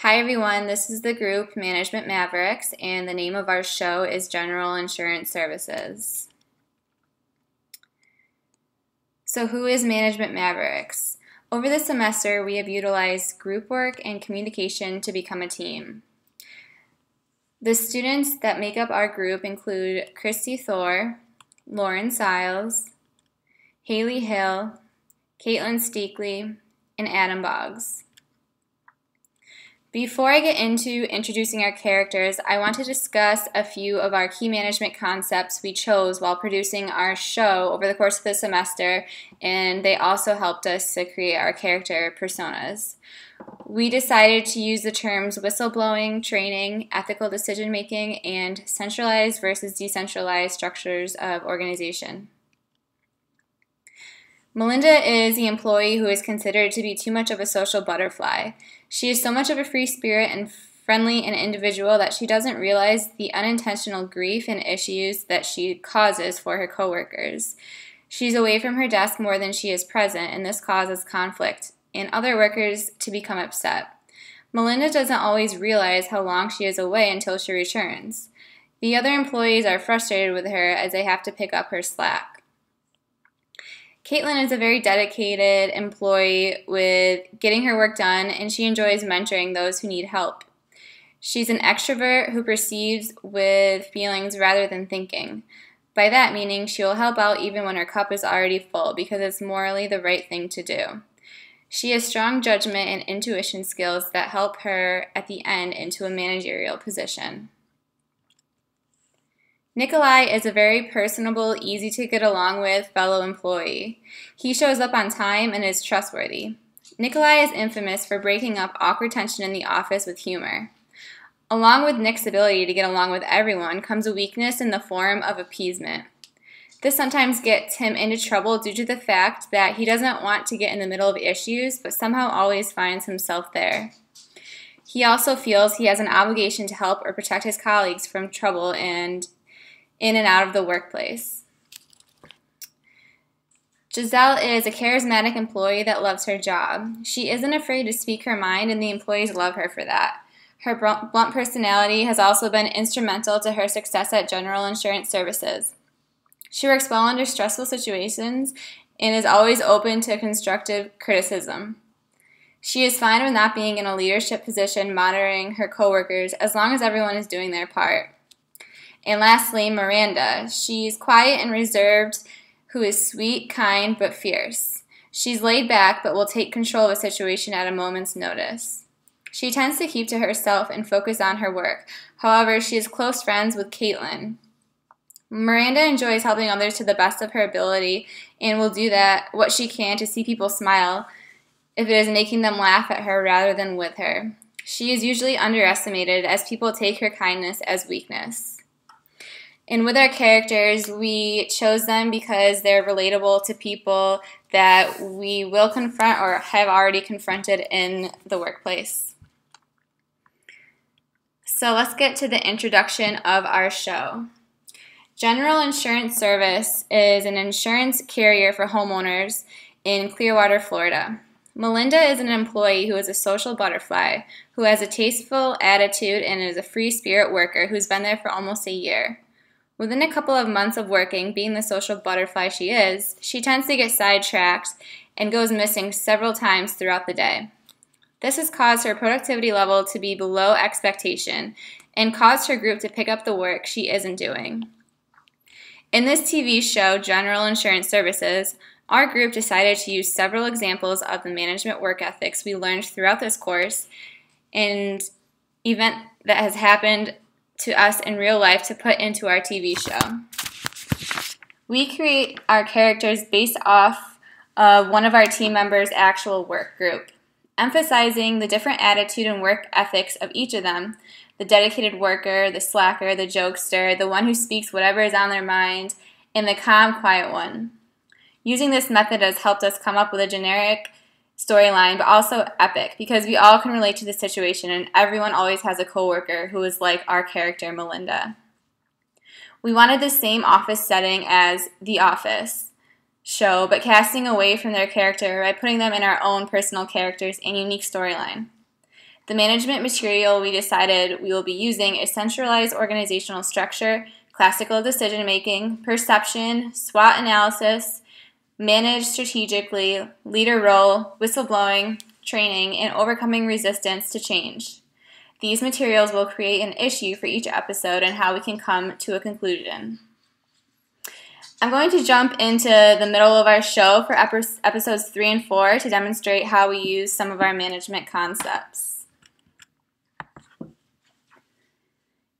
Hi everyone, this is the group Management Mavericks, and the name of our show is General Insurance Services. So, who is Management Mavericks? Over the semester, we have utilized group work and communication to become a team. The students that make up our group include Kristy Thor, Lauren Seils, Haley Hill, Kaitlyn Steakley, and Adam Boggs. Before I get into introducing our characters, I want to discuss a few of our key management concepts we chose while producing our show over the course of the semester, and they also helped us to create our character personas. We decided to use the terms whistleblowing, training, ethical decision making, and centralized versus decentralized structures of organization. Melinda is the employee who is considered to be too much of a social butterfly. She is so much of a free spirit and friendly and individual that she doesn't realize the unintentional grief and issues that she causes for her coworkers. She's away from her desk more than she is present, and this causes conflict and other workers to become upset. Melinda doesn't always realize how long she is away until she returns. The other employees are frustrated with her as they have to pick up her slack. Caitlin is a very dedicated employee with getting her work done, and she enjoys mentoring those who need help. She's an extrovert who perceives with feelings rather than thinking. By that meaning, she will help out even when her cup is already full because it's morally the right thing to do. She has strong judgment and intuition skills that help her at the end into a managerial position. Nikolai is a very personable, easy to get along with fellow employee. He shows up on time and is trustworthy. Nikolai is infamous for breaking up awkward tension in the office with humor. Along with Nick's ability to get along with everyone comes a weakness in the form of appeasement. This sometimes gets him into trouble due to the fact that he doesn't want to get in the middle of issues, but somehow always finds himself there. He also feels he has an obligation to help or protect his colleagues from trouble and in and out of the workplace. Giselle is a charismatic employee that loves her job. She isn't afraid to speak her mind, and the employees love her for that. Her blunt personality has also been instrumental to her success at General Insurance Services. She works well under stressful situations and is always open to constructive criticism. She is fine with not being in a leadership position monitoring her coworkers as long as everyone is doing their part. And lastly, Miranda. She's quiet and reserved, who is sweet, kind, but fierce. She's laid back, but will take control of a situation at a moment's notice. She tends to keep to herself and focus on her work. However, she is close friends with Caitlin. Miranda enjoys helping others to the best of her ability and will do that what she can to see people smile if it is making them laugh at her rather than with her. She is usually underestimated as people take her kindness as weakness. And with our characters, we chose them because they're relatable to people that we will confront or have already confronted in the workplace. So let's get to the introduction of our show. General Insurance Service is an insurance carrier for homeowners in Clearwater, Florida. Melinda is an employee who is a social butterfly, who has a tasteful attitude and is a free spirit worker who's been there for almost a year. Within a couple of months of working, being the social butterfly she is, she tends to get sidetracked and goes missing several times throughout the day. This has caused her productivity level to be below expectation and caused her group to pick up the work she isn't doing. In this TV show, General Insurance Services, our group decided to use several examples of the management work ethics we learned throughout this course and event that has happened to us in real life to put into our TV show. We create our characters based off of one of our team members' actual work group, emphasizing the different attitude and work ethics of each of them the dedicated worker, the slacker, the jokester, the one who speaks whatever is on their mind, and the calm, quiet one. Using this method has helped us come up with a generic storyline, but also epic because we all can relate to the situation and everyone always has a coworker who is like our character Melinda. We wanted the same office setting as The Office show, but casting away from their character by putting them in our own personal characters and unique storyline. The management material we decided we will be using is centralized organizational structure, classical decision making, perception, SWOT analysis, manage strategically, leader role, whistleblowing, training, and overcoming resistance to change. These materials will create an issue for each episode and how we can come to a conclusion. I'm going to jump into the middle of our show for episodes 3 and 4 to demonstrate how we use some of our management concepts.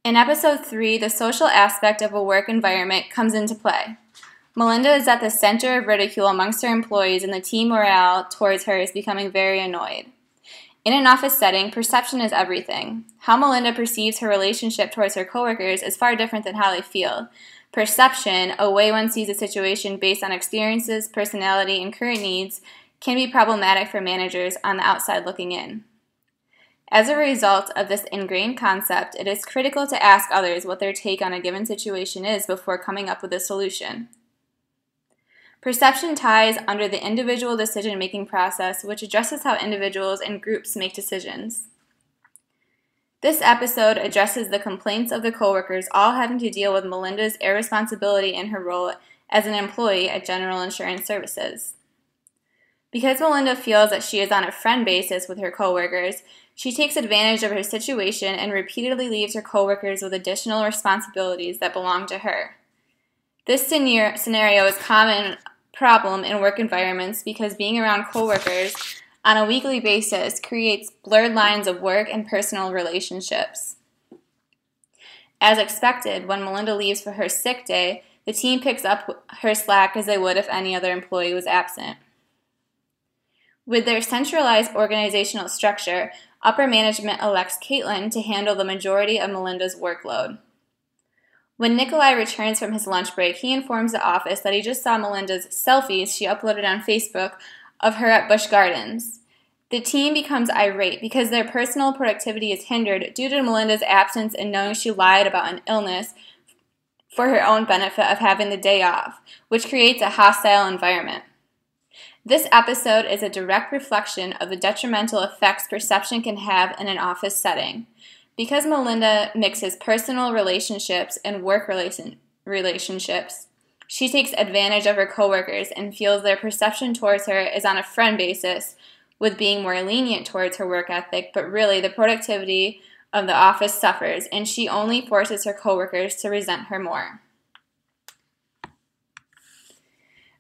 In episode 3, the social aspect of a work environment comes into play. Melinda is at the center of ridicule amongst her employees, and the team morale towards her is becoming very annoyed. In an office setting, perception is everything. How Melinda perceives her relationship towards her coworkers is far different than how they feel. Perception, a way one sees a situation based on experiences, personality, and current needs, can be problematic for managers on the outside looking in. As a result of this ingrained concept, it is critical to ask others what their take on a given situation is before coming up with a solution. Perception ties under the individual decision making process, which addresses how individuals and groups make decisions. This episode addresses the complaints of the coworkers all having to deal with Melinda's irresponsibility in her role as an employee at General Insurance Services. Because Melinda feels that she is on a friend basis with her coworkers, she takes advantage of her situation and repeatedly leaves her coworkers with additional responsibilities that belong to her. This scenario is common problem in work environments because being around coworkers on a weekly basis creates blurred lines of work and personal relationships. As expected, when Melinda leaves for her sick day, the team picks up her slack as they would if any other employee was absent. With their centralized organizational structure, upper management elects Caitlin to handle the majority of Melinda's workload. When Nikolai returns from his lunch break, he informs the office that he just saw Melinda's selfies she uploaded on Facebook of her at Busch Gardens. The team becomes irate because their personal productivity is hindered due to Melinda's absence and knowing she lied about an illness for her own benefit of having the day off, which creates a hostile environment. This episode is a direct reflection of the detrimental effects perception can have in an office setting. Because Melinda mixes personal relationships and work relation- relationships, she takes advantage of her coworkers and feels their perception towards her is on a friend basis, with being more lenient towards her work ethic, but really the productivity of the office suffers, and she only forces her coworkers to resent her more.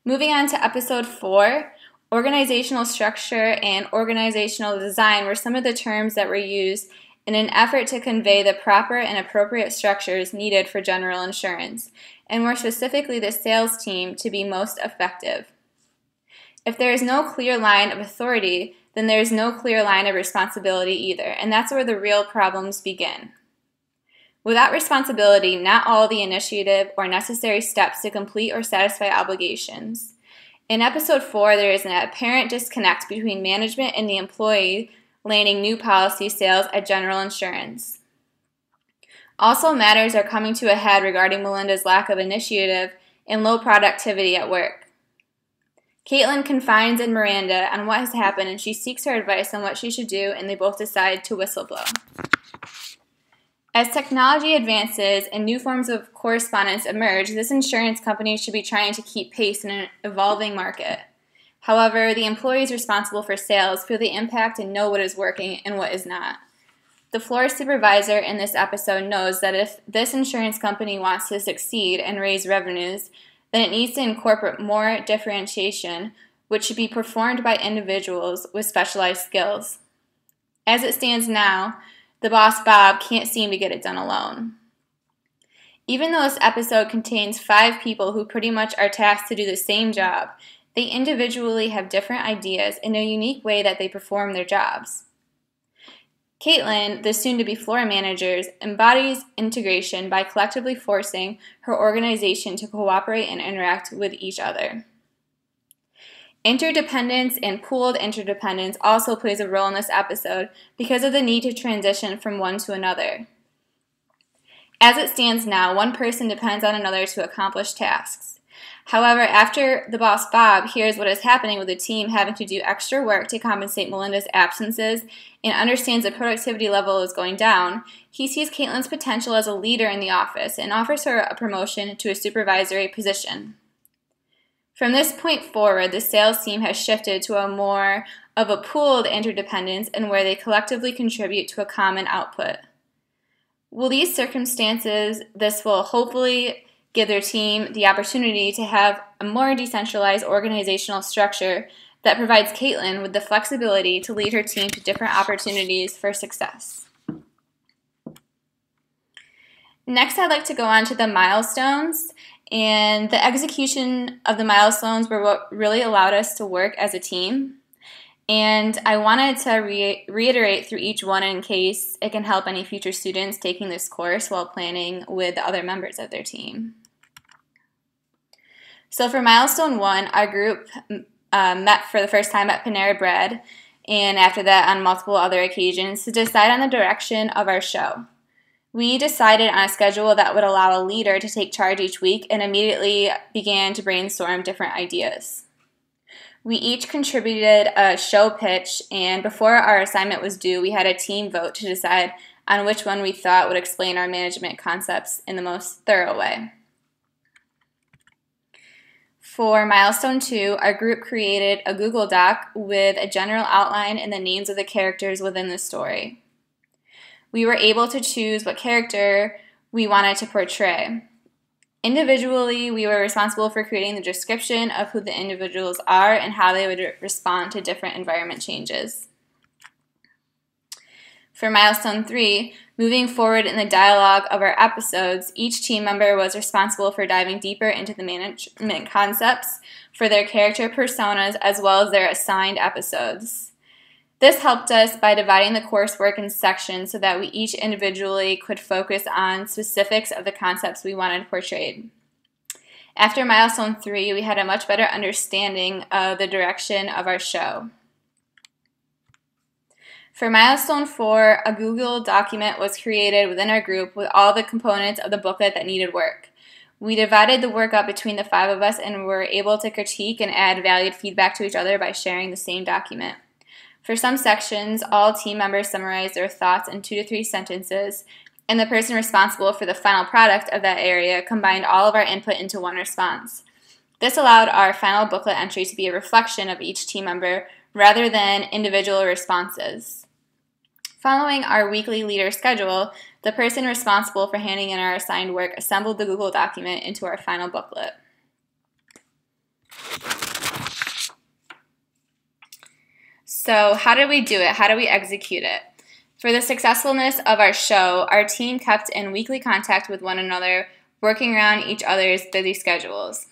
Moving on to episode four, organizational structure and organizational design were some of the terms that were used in an effort to convey the proper and appropriate structures needed for general insurance, and more specifically the sales team, to be most effective. If there is no clear line of authority, then there is no clear line of responsibility either, and that's where the real problems begin. Without responsibility, not all the initiative or necessary steps to complete or satisfy obligations. In episode 4, there is an apparent disconnect between management and the employee landing new policy sales at General Insurance. Also, matters are coming to a head regarding Melinda's lack of initiative and low productivity at work. Caitlin confides in Miranda on what has happened and she seeks her advice on what she should do, and they both decide to whistleblow. As technology advances and new forms of correspondence emerge, this insurance company should be trying to keep pace in an evolving market. However, the employees responsible for sales feel the impact and know what is working and what is not. The floor supervisor in this episode knows that if this insurance company wants to succeed and raise revenues, then it needs to incorporate more differentiation, which should be performed by individuals with specialized skills. As it stands now, the boss Bob can't seem to get it done alone. Even though this episode contains five people who pretty much are tasked to do the same job, they individually have different ideas in a unique way that they perform their jobs. Caitlin, the soon to be floor manager, embodies integration by collectively forcing her organization to cooperate and interact with each other. Interdependence and pooled interdependence also plays a role in this episode because of the need to transition from one to another. As it stands now, one person depends on another to accomplish tasks. However, after the boss Bob hears what is happening with the team having to do extra work to compensate Melinda's absences and understands the productivity level is going down, he sees Caitlin's potential as a leader in the office and offers her a promotion to a supervisory position. From this point forward, the sales team has shifted to a more of a pooled interdependence and where they collectively contribute to a common output. Will these circumstances, this will hopefully give their team the opportunity to have a more decentralized organizational structure that provides Caitlin with the flexibility to lead her team to different opportunities for success. Next, I'd like to go on to the milestones. And the execution of the milestones were what really allowed us to work as a team. And I wanted to re- reiterate through each one in case it can help any future students taking this course while planning with other members of their team. So for milestone one, our group uh, met for the first time at Panera Bread, and after that on multiple other occasions to decide on the direction of our show. We decided on a schedule that would allow a leader to take charge each week and immediately began to brainstorm different ideas. We each contributed a show pitch, and before our assignment was due, we had a team vote to decide on which one we thought would explain our management concepts in the most thorough way. For milestone two, our group created a Google Doc with a general outline and the names of the characters within the story. We were able to choose what character we wanted to portray. Individually, we were responsible for creating the description of who the individuals are and how they would respond to different environment changes. For milestone three, moving forward in the dialogue of our episodes, each team member was responsible for diving deeper into the management concepts for their character personas as well as their assigned episodes. This helped us by dividing the coursework in sections so that we each individually could focus on specifics of the concepts we wanted portrayed. After milestone three, we had a much better understanding of the direction of our show. For milestone four, a Google document was created within our group with all the components of the booklet that needed work. We divided the work up between the five of us and were able to critique and add valued feedback to each other by sharing the same document. For some sections, all team members summarized their thoughts in two to three sentences, and the person responsible for the final product of that area combined all of our input into one response. This allowed our final booklet entry to be a reflection of each team member rather than individual responses. Following our weekly leader schedule, the person responsible for handing in our assigned work assembled the Google document into our final booklet. So, how did we do it? How do we execute it? For the successfulness of our show, our team kept in weekly contact with one another, working around each other's busy schedules.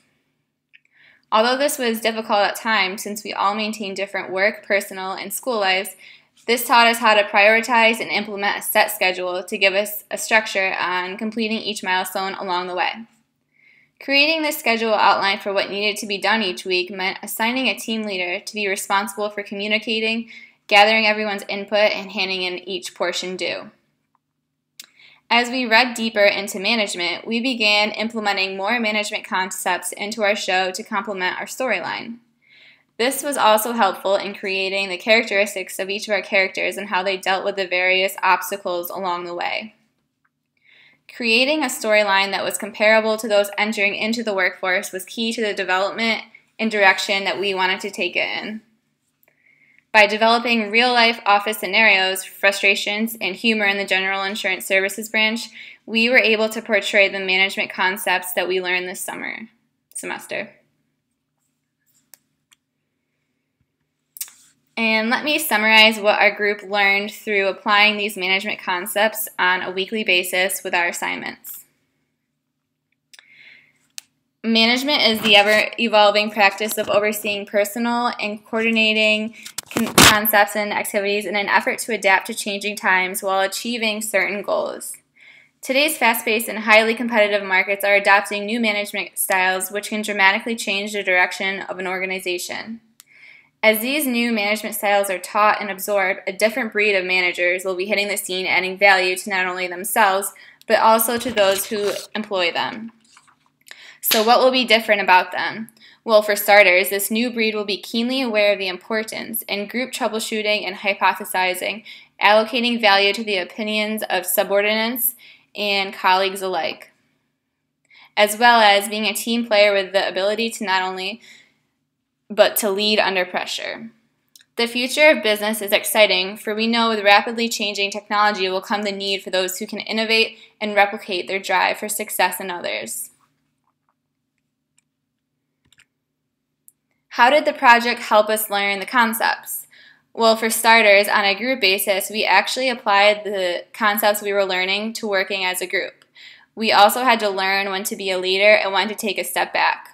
Although this was difficult at times since we all maintained different work, personal, and school lives, this taught us how to prioritize and implement a set schedule to give us a structure on completing each milestone along the way. Creating this schedule outline for what needed to be done each week meant assigning a team leader to be responsible for communicating, gathering everyone's input, and handing in each portion due. As we read deeper into management, we began implementing more management concepts into our show to complement our storyline. This was also helpful in creating the characteristics of each of our characters and how they dealt with the various obstacles along the way. Creating a storyline that was comparable to those entering into the workforce was key to the development and direction that we wanted to take it in. By developing real life office scenarios, frustrations, and humor in the general insurance services branch, we were able to portray the management concepts that we learned this summer semester. And let me summarize what our group learned through applying these management concepts on a weekly basis with our assignments. Management is the ever evolving practice of overseeing personal and coordinating concepts and activities in an effort to adapt to changing times while achieving certain goals. Today's fast paced and highly competitive markets are adopting new management styles which can dramatically change the direction of an organization. As these new management styles are taught and absorbed, a different breed of managers will be hitting the scene, adding value to not only themselves, but also to those who employ them. So, what will be different about them? Well, for starters, this new breed will be keenly aware of the importance in group troubleshooting and hypothesizing, allocating value to the opinions of subordinates and colleagues alike, as well as being a team player with the ability to not only but to lead under pressure. The future of business is exciting, for we know with rapidly changing technology will come the need for those who can innovate and replicate their drive for success in others. How did the project help us learn the concepts? Well, for starters, on a group basis, we actually applied the concepts we were learning to working as a group. We also had to learn when to be a leader and when to take a step back.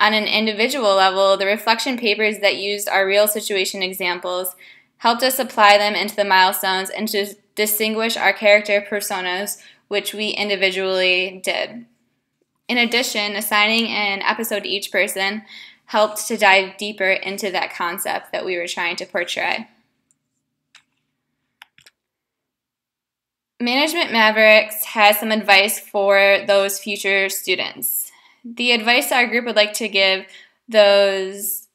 On an individual level, the reflection papers that used our real situation examples helped us apply them into the milestones and to distinguish our character personas, which we individually did. In addition, assigning an episode to each person helped to dive deeper into that concept that we were trying to portray. Management Mavericks has some advice for those future students. The advice our group would like to give those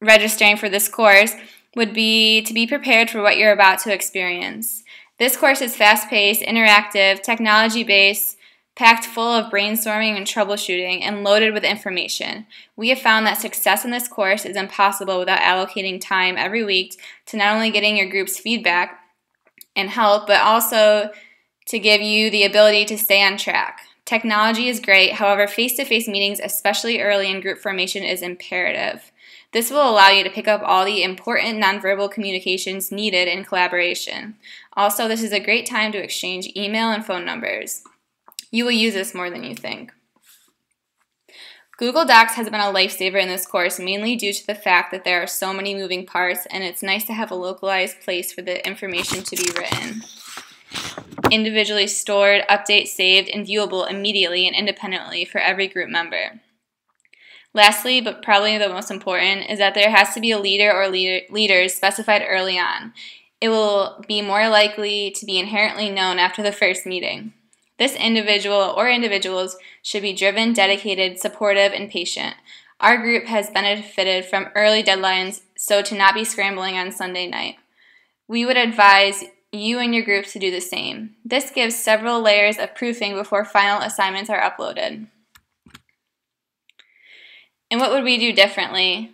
registering for this course would be to be prepared for what you're about to experience. This course is fast paced, interactive, technology based, packed full of brainstorming and troubleshooting, and loaded with information. We have found that success in this course is impossible without allocating time every week to not only getting your group's feedback and help, but also to give you the ability to stay on track. Technology is great, however, face to face meetings, especially early in group formation, is imperative. This will allow you to pick up all the important nonverbal communications needed in collaboration. Also, this is a great time to exchange email and phone numbers. You will use this more than you think. Google Docs has been a lifesaver in this course mainly due to the fact that there are so many moving parts and it's nice to have a localized place for the information to be written. Individually stored, update, saved, and viewable immediately and independently for every group member. Lastly, but probably the most important, is that there has to be a leader or leader, leaders specified early on. It will be more likely to be inherently known after the first meeting. This individual or individuals should be driven, dedicated, supportive, and patient. Our group has benefited from early deadlines, so to not be scrambling on Sunday night. We would advise you and your groups to do the same. This gives several layers of proofing before final assignments are uploaded. And what would we do differently?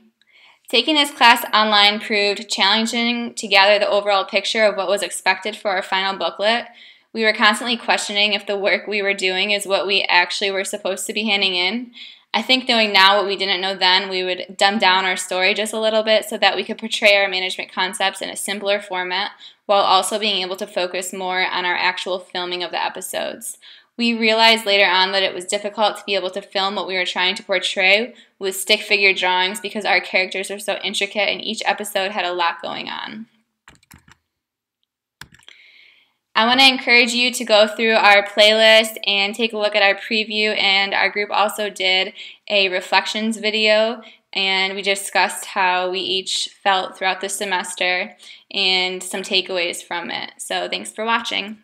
Taking this class online proved challenging to gather the overall picture of what was expected for our final booklet. We were constantly questioning if the work we were doing is what we actually were supposed to be handing in. I think knowing now what we didn't know then, we would dumb down our story just a little bit so that we could portray our management concepts in a simpler format while also being able to focus more on our actual filming of the episodes. We realized later on that it was difficult to be able to film what we were trying to portray with stick figure drawings because our characters are so intricate and each episode had a lot going on. I want to encourage you to go through our playlist and take a look at our preview. And our group also did a reflections video, and we discussed how we each felt throughout the semester and some takeaways from it. So, thanks for watching.